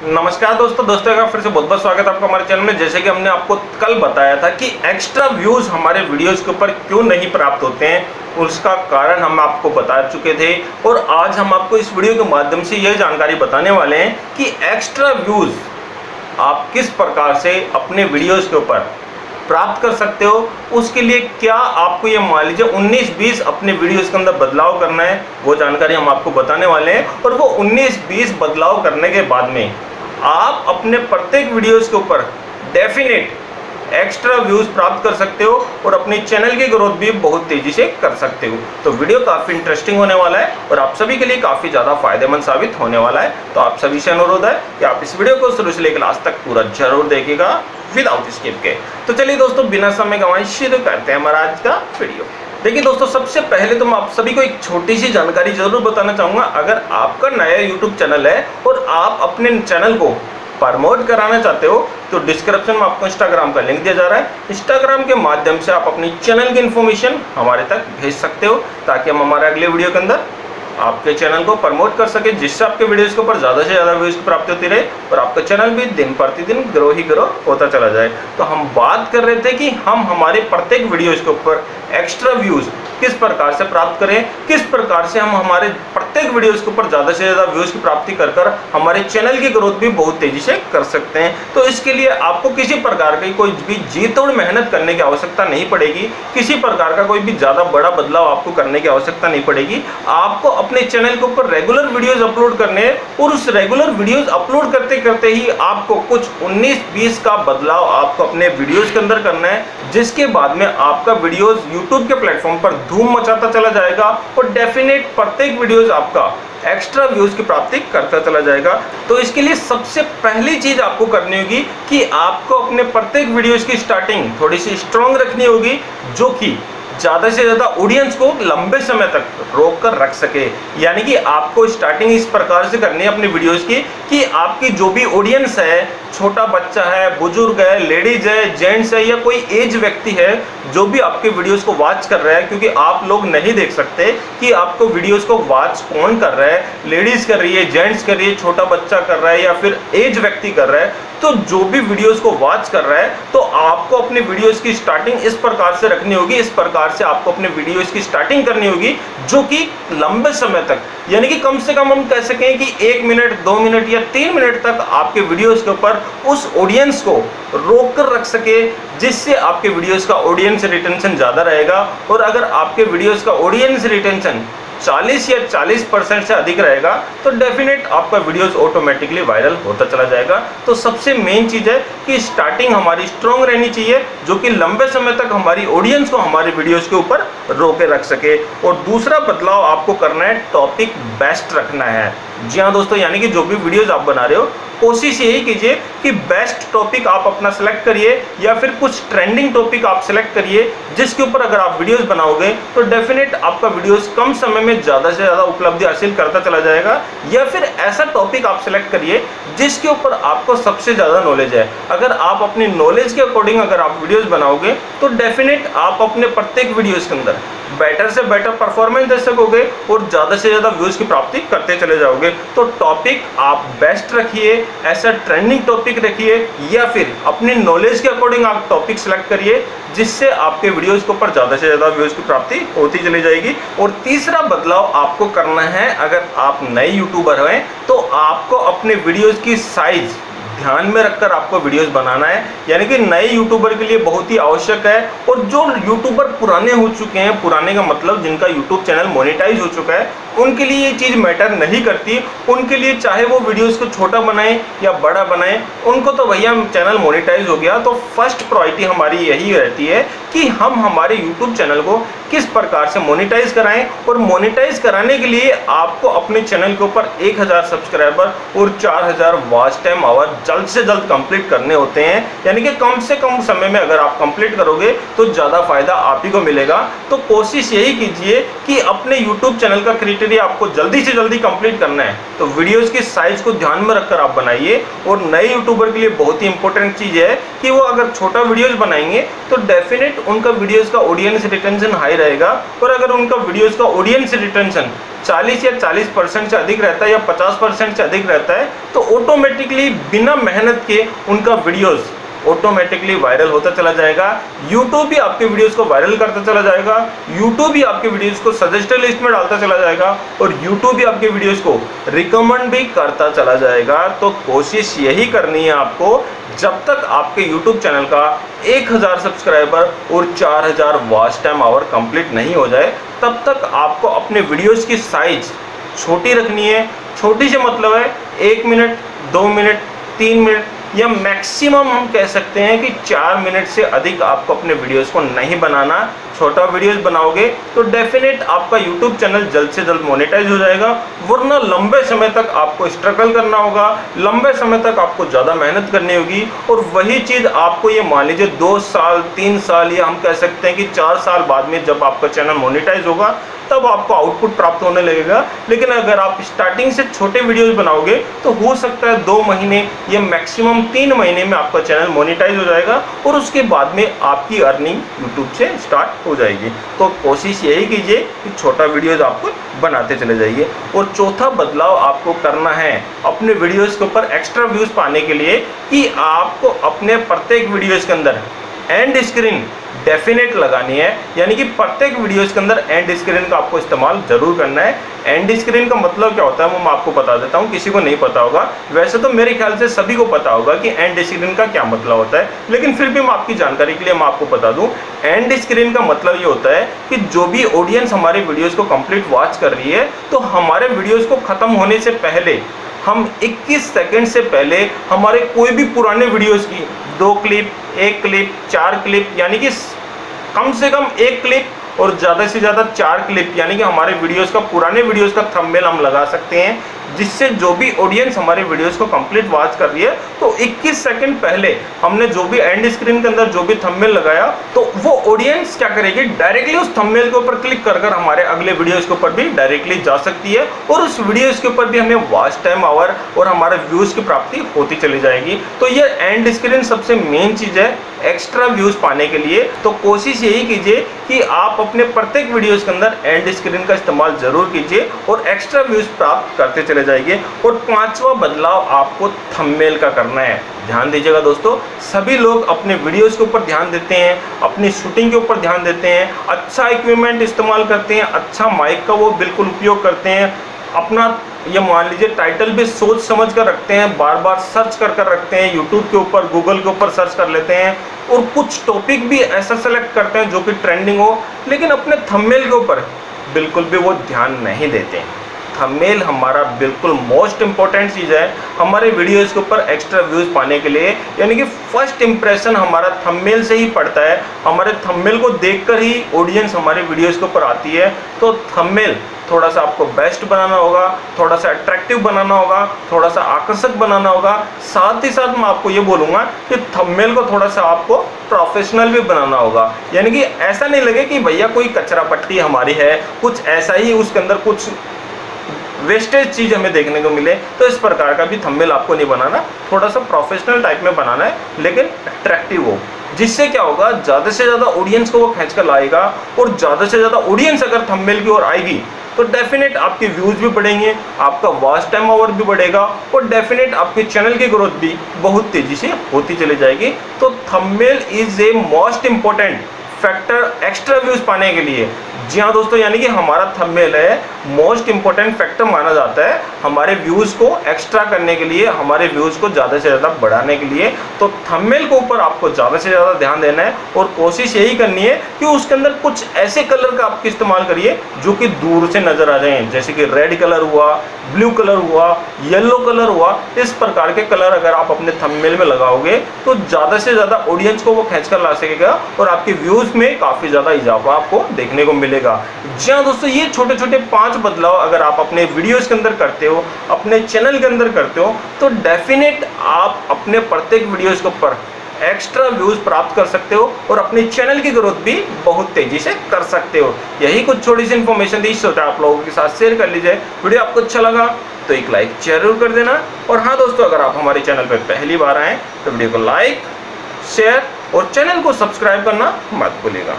नमस्कार दोस्तों दोस्तों का फिर से बहुत बहुत स्वागत है आपका हमारे चैनल में। जैसे कि हमने आपको कल बताया था कि एक्स्ट्रा व्यूज़ हमारे वीडियोस के ऊपर क्यों नहीं प्राप्त होते हैं, उसका कारण हम आपको बता चुके थे। और आज हम आपको इस वीडियो के माध्यम से यह जानकारी बताने वाले हैं कि एक्स्ट्रा व्यूज़ आप किस प्रकार से अपने वीडियोज़ के ऊपर प्राप्त कर सकते हो, उसके लिए क्या आपको ये मान लीजिए 19-20 अपने वीडियोस के अंदर बदलाव करना है, वो जानकारी हम आपको बताने वाले हैं। और वो 19-20 बदलाव करने के बाद में आप अपने प्रत्येक वीडियोस के ऊपर डेफिनेट एक्स्ट्रा व्यूज़ प्राप्त कर सकते हो और अपने चैनल की ग्रोथ भी बहुत तेज़ी से कर सकते हो। तो वीडियो काफ़ी इंटरेस्टिंग होने वाला है और आप सभी के लिए काफ़ी ज़्यादा फ़ायदेमंद साबित होने वाला है। तो आप सभी से अनुरोध है कि आप इस वीडियो को शुरू से लेकर लास्ट तक पूरा ज़रूर देखेगा विदाउट स्किप के। तो चलिए दोस्तों, बिना समय गंवाए शुरू करते हैं हमारा आज का वीडियो देखिए दोस्तों, सबसे पहले तो मैं आप सभी को एक छोटी सी जानकारी ज़रूर बताना चाहूँगा। अगर आपका नया यूट्यूब चैनल है और आप अपने चैनल को प्रमोट कराना चाहते हो तो डिस्क्रिप्शन में आपको इंस्टाग्राम का लिंक दिया जा रहा है। इंस्टाग्राम के माध्यम से आप अपनी चैनल की इन्फॉर्मेशन हमारे तक भेज सकते हो, ताकि हम हमारे अगले वीडियो के अंदर आपके चैनल को प्रमोट कर सके, जिससे आपके वीडियोस के ऊपर ज़्यादा से ज़्यादा व्यूज़ प्राप्त होती रहे और आपका चैनल भी दिन प्रतिदिन ग्रो ही ग्रो होता चला जाए। तो हम बात कर रहे थे कि हम हमारे प्रत्येक वीडियोज़ के ऊपर एक्स्ट्रा व्यूज़ किस प्रकार से प्राप्त करें, किस प्रकार से हम हमारे प्रत्येक वीडियोस के ऊपर ज़्यादा से ज़्यादा व्यूज़ की प्राप्ति कर कर हमारे चैनल की ग्रोथ भी बहुत तेज़ी से कर सकते हैं। तो इसके लिए आपको किसी प्रकार की कोई भी जी तोड़ मेहनत करने की आवश्यकता नहीं पड़ेगी। किसी प्रकार का कोई भी ज़्यादा बड़ा बदलाव आपको करने की आवश्यकता नहीं पड़ेगी। आपको अपने चैनल के ऊपर रेगुलर वीडियोज़ अपलोड करने और उस रेगुलर वीडियोज़ अपलोड करते करते ही आपको कुछ 19-20 का बदलाव आपको अपने वीडियोज़ के अंदर करना है, जिसके बाद में आपका वीडियोज़ यूट्यूब के प्लेटफॉर्म पर धूम मचाता चला जाएगा और डेफिनेट प्रत्येक वीडियोज़ आपका एक्स्ट्रा व्यूज़ की प्राप्ति करता चला जाएगा। तो इसके लिए सबसे पहली चीज़ आपको करनी होगी कि आपको अपने प्रत्येक वीडियोज़ की स्टार्टिंग थोड़ी सी स्ट्रांग रखनी होगी, जो कि ज़्यादा से ज़्यादा ऑडियंस को लंबे समय तक रोक कर रख सके। यानी कि आपको स्टार्टिंग इस प्रकार से करनी है अपनी वीडियोस की, कि आपकी जो भी ऑडियंस है, छोटा बच्चा है, बुज़ुर्ग है लेडीज़ है जेंट्स है, या कोई एज व्यक्ति है, जो भी आपके वीडियोस को वॉच कर रहा है, क्योंकि आप लोग नहीं देख सकते कि आपको वीडियोस को वॉच कौन कर रहा है। लेडीज़ कर रही है जेंट्स कर रही है, छोटा बच्चा कर रहा है, या फिर एज व्यक्ति कर रहा है। तो जो भी वीडियोस को वॉच कर रहा है तो आपको अपने वीडियोस की स्टार्टिंग इस प्रकार से रखनी होगी, इस प्रकार से आपको अपने वीडियोस की स्टार्टिंग करनी होगी, जो कि लंबे समय तक, यानी कि कम से कम हम कह सकें कि एक मिनट दो मिनट या तीन मिनट तक आपके वीडियोस के ऊपर उस ऑडियंस को रोक कर रख सके, जिससे आपके वीडियोस का ऑडियंस रिटेंशन ज़्यादा रहेगा। और अगर आपके वीडियोस का ऑडियंस रिटेंशन 40 या 40 परसेंट से अधिक रहेगा तो डेफिनेट आपका वीडियोस ऑटोमेटिकली वायरल होता चला जाएगा। तो सबसे मेन चीज़ है कि स्टार्टिंग हमारी स्ट्रॉन्ग रहनी चाहिए, जो कि लंबे समय तक हमारी ऑडियंस को हमारे वीडियोस के ऊपर रोके रख सके। और दूसरा बदलाव आपको करना है टॉपिक बेस्ट रखना है। जी हाँ दोस्तों, यानी कि जो भी वीडियोज़ आप बना रहे हो कोशिश यही कीजिए कि बेस्ट टॉपिक आप अपना सेलेक्ट करिए या फिर कुछ ट्रेंडिंग टॉपिक आप सेलेक्ट करिए, जिसके ऊपर अगर आप वीडियोस बनाओगे तो डेफिनेट आपका वीडियोस कम समय में ज़्यादा से ज़्यादा उपलब्धि हासिल करता चला जाएगा। या फिर ऐसा टॉपिक आप सेलेक्ट करिए, जिसके ऊपर आपको सबसे ज़्यादा नॉलेज है। अगर आप अपनी नॉलेज के अकॉर्डिंग अगर आप वीडियोज़ बनाओगे तो डेफिनेट आप अपने प्रत्येक वीडियोज़ के अंदर बेटर से बेटर परफॉर्मेंस दे सकोगे और ज़्यादा से ज़्यादा व्यूज़ की प्राप्ति करते चले जाओगे। तो टॉपिक आप बेस्ट रखिए ऐसा ट्रेंडिंग टॉपिक रखिए, या फिर अपनी नॉलेज के अकॉर्डिंग आप टॉपिक सेलेक्ट करिए, जिससे आपके वीडियोज़ के ऊपर ज़्यादा से ज़्यादा व्यूज़ की प्राप्ति होती चली जाएगी। और तीसरा बदलाव आपको करना है, अगर आप नए यूट्यूबर हैं तो आपको अपने वीडियोज़ की साइज़ ध्यान में रखकर आपको वीडियोस बनाना है। यानी कि नए यूट्यूबर के लिए बहुत ही आवश्यक है। और जो यूट्यूबर पुराने हो चुके हैं, पुराने का मतलब जिनका यूट्यूब चैनल मोनिटाइज हो चुका है उनके लिए ये चीज़ मैटर नहीं करती। उनके लिए चाहे वो वीडियोस को छोटा बनाए या बड़ा बनाए, उनको तो भैया चैनल मोनेटाइज हो गया। तो फ़र्स्ट प्रायोरिटी हमारी यही रहती है कि हम हमारे यूट्यूब चैनल को किस प्रकार से मोनेटाइज कराएँ और मोनेटाइज कराने के लिए आपको अपने चैनल के ऊपर 1000 सब्सक्राइबर और 4000 वॉच टाइम आवर जल्द से जल्द कंप्लीट करने होते हैं। यानी कि कम से कम समय में अगर आप कंप्लीट करोगे तो ज़्यादा फ़ायदा आप ही को मिलेगा। तो कोशिश यही कीजिए कि अपने यूट्यूब चैनल का क्रिएटिव क्राइटेरिया आपको जल्दी से जल्दी कंप्लीट करना है तो वीडियोस की साइज़ को ध्यान में रखकर आप बनाइए। और नए यूट्यूबर के लिए बहुत ही इंपॉर्टेंट चीज़ है कि वो अगर छोटा वीडियोस बनाएँगे तो डेफिनेट उनका वीडियोस का ऑडियंस रिटेंशन हाई रहेगा। और अगर उनका वीडियोस का ऑडियंस रिटेंशन 40 या 40 परसेंट से अधिक रहता है या 50 परसेंट से अधिक रहता है तो ऑटोमेटिकली बिना मेहनत के उनका वीडियोस ऑटोमेटिकली वायरल होता चला जाएगा। यूट्यूब भी आपके वीडियोस को वायरल करता चला जाएगा। यूट्यूब भी आपके वीडियोस को सजेस्टेड लिस्ट में डालता चला जाएगा और यूट्यूब भी आपके वीडियोस को रिकमेंड भी करता चला जाएगा। तो कोशिश यही करनी है आपको, जब तक आपके यूट्यूब चैनल का 1000 सब्सक्राइबर और 4000 वॉच टाइम आवर कंप्लीट नहीं हो जाए, तब तक आपको अपने वीडियोस की साइज़ छोटी रखनी है। छोटी से मतलब है, एक मिनट दो मिनट तीन मिनट या मैक्सिमम हम कह सकते हैं कि चार मिनट से अधिक आपको अपने वीडियोस को नहीं बनाना। छोटा वीडियोस बनाओगे तो डेफिनेट आपका यूट्यूब चैनल जल्द से जल्द मोनेटाइज हो जाएगा, वरना लंबे समय तक आपको स्ट्रगल करना होगा, लंबे समय तक आपको ज़्यादा मेहनत करनी होगी और वही चीज़ आपको ये मान लीजिए दो साल, तीन साल या हम कह सकते हैं कि चार साल बाद में जब आपका चैनल मोनिटाइज होगा तब आपको आउटपुट प्राप्त होने लगेगा। लेकिन अगर आप स्टार्टिंग से छोटे वीडियोज़ बनाओगे तो हो सकता है दो महीने या मैक्सिमम तीन महीने में आपका चैनल मोनिटाइज हो जाएगा और उसके बाद में आपकी अर्निंग यूट्यूब से स्टार्ट हो जाएगी। तो कोशिश यही कीजिए कि छोटा वीडियोज़ आपको बनाते चले जाइए। और चौथा बदलाव आपको करना है अपने वीडियोज़ के ऊपर एक्स्ट्रा व्यूज़ पाने के लिए कि आपको अपने प्रत्येक वीडियोज़ के अंदर एंड स्क्रीन डेफिनेट लगानी है, यानी कि प्रत्येक वीडियोस के अंदर एंड स्क्रीन का आपको इस्तेमाल ज़रूर करना है। एंड स्क्रीन का मतलब क्या होता है, वो मैं आपको बता देता हूँ, किसी को नहीं पता होगा। वैसे तो मेरे ख्याल से सभी को पता होगा कि एंड स्क्रीन का क्या मतलब होता है, लेकिन फिर भी मैं आपकी जानकारी के लिए मैं आपको बता दूँ एंड स्क्रीन का मतलब ये होता है कि जो भी ऑडियंस हमारे वीडियोज़ को कंप्लीट वॉच कर रही है तो हमारे वीडियोज़ को ख़त्म होने से पहले हम 21 सेकंड से पहले हमारे कोई भी पुराने वीडियोस की, दो क्लिप एक क्लिप चार क्लिप यानी कि कम से कम एक क्लिप और ज़्यादा से ज़्यादा चार क्लिप यानी कि हमारे वीडियोस का, पुराने वीडियोस का थंबनेल हम लगा सकते हैं। जिससे जो भी ऑडियंस हमारे वीडियोस को कंप्लीट वॉच कर रही है तो 21 सेकंड पहले हमने जो भी एंड स्क्रीन के अंदर जो भी थंबनेल लगाया तो वो ऑडियंस क्या करेगी? डायरेक्टली उस थंबनेल के ऊपर क्लिक कर कर हमारे अगले वीडियोस के ऊपर भी डायरेक्टली जा सकती है और उस वीडियोस के ऊपर भी हमें वॉच टाइम आवर और हमारे व्यूज़ की प्राप्ति होती चली जाएगी। तो ये एंड स्क्रीन सबसे मेन चीज़ है। एक्स्ट्रा व्यूज़ पाने के लिए तो कोशिश यही कीजिए कि आप अपने प्रत्येक वीडियोस के अंदर एंड स्क्रीन का इस्तेमाल ज़रूर कीजिए और एक्स्ट्रा व्यूज़ प्राप्त करते चले जाइए और पांचवा बदलाव आपको थंबनेल का करना है। ध्यान दीजिएगा दोस्तों, सभी लोग अपने वीडियोस के ऊपर ध्यान देते हैं, अपनी शूटिंग के ऊपर ध्यान देते हैं अच्छा इक्विपमेंट इस्तेमाल करते हैं अच्छा माइक का वो बिल्कुल उपयोग करते हैं अपना ये मान लीजिए टाइटल भी सोच समझ कर रखते हैं बार बार सर्च कर कर रखते हैं यूट्यूब के ऊपर गूगल के ऊपर सर्च कर लेते हैं और कुछ टॉपिक भी ऐसा सेलेक्ट करते हैं जो कि ट्रेंडिंग हो, लेकिन अपने थंबनेल के ऊपर बिल्कुल भी वो ध्यान नहीं देते हैं। थंबनेल हमारा बिल्कुल मोस्ट इंपॉर्टेंट चीज़ है। हमारे वीडियोज़ के ऊपर एक्स्ट्रा व्यूज़ पाने के लिए, यानी कि फ़र्स्ट इंप्रेशन हमारा थंबनेल से ही पड़ता है। हमारे थंबनेल को देखकर ही ऑडियंस हमारे वीडियोज़ के ऊपर आती है। तो थंबनेल थोड़ा सा आपको बेस्ट बनाना होगा, थोड़ा सा अट्रैक्टिव बनाना होगा, थोड़ा सा आकर्षक बनाना होगा। साथ ही साथ मैं आपको ये बोलूँगा कि थंबनेल को थोड़ा सा आपको प्रोफेशनल भी बनाना होगा। यानी कि ऐसा नहीं लगे कि भैया कोई कचरा पट्टी हमारी है, कुछ ऐसा ही उसके अंदर कुछ वेस्टेज चीज़ हमें देखने को मिले तो इस प्रकार का भी थंबनेल आपको नहीं बनाना। थोड़ा सा प्रोफेशनल टाइप में बनाना है, लेकिन अट्रैक्टिव हो। जिससे क्या होगा, ज़्यादा से ज़्यादा ऑडियंस को वो खींच कर लाएगा, और ज़्यादा से ज़्यादा ऑडियंस अगर थंबनेल की ओर आएगी तो डेफिनेट आपके व्यूज़ भी बढ़ेंगे, आपका वॉच टाइम ओवर भी बढ़ेगा और डेफिनेट आपके चैनल की ग्रोथ भी बहुत तेज़ी से होती चली जाएगी। तो thumbnail is a most important factor extra views पाने के लिए। जी हाँ दोस्तों, यानी कि हमारा थंबनेल है। मोस्ट इंपॉर्टेंट फैक्टर माना जाता है हमारे व्यूज़ को एक्स्ट्रा करने के लिए, हमारे व्यूज़ को ज़्यादा से ज़्यादा बढ़ाने के लिए। तो थंबनेल के ऊपर आपको ज़्यादा से ज़्यादा ध्यान देना है और कोशिश यही करनी है कि उसके अंदर कुछ ऐसे कलर का आप इस्तेमाल करिए जो कि दूर से नज़र आ जाए। जैसे कि रेड कलर हुआ ब्लू कलर हुआ येलो कलर हुआ, इस प्रकार के कलर अगर आप अपने थंबनेल में लगाओगे तो ज़्यादा से ज़्यादा ऑडियंस को वो खींच कर ला सकेगा और आपके व्यूज़ में काफ़ी ज़्यादा इजाफा आपको देखने को मिलेगा। मिलेगा। जी हाँ दोस्तों, ये छोटे छोटे पाँच बदलाव अगर आप अपने वीडियोस के अंदर करते हो, अपने चैनल के अंदर करते हो तो डेफिनेट आप अपने प्रत्येक वीडियोस के ऊपर एक्स्ट्रा व्यूज़ प्राप्त कर सकते हो और अपने चैनल की ग्रोथ भी बहुत तेज़ी से कर सकते हो। यही कुछ छोटी सी इन्फॉर्मेशन थी सोचा आप लोगों के साथ शेयर कर लीजिए। वीडियो आपको अच्छा लगा तो एक लाइक ज़रूर कर देना। और हाँ दोस्तों, अगर आप हमारे चैनल पर पहली बार आए तो वीडियो को लाइक शेयर और चैनल को सब्सक्राइब करना मत भूलिएगा।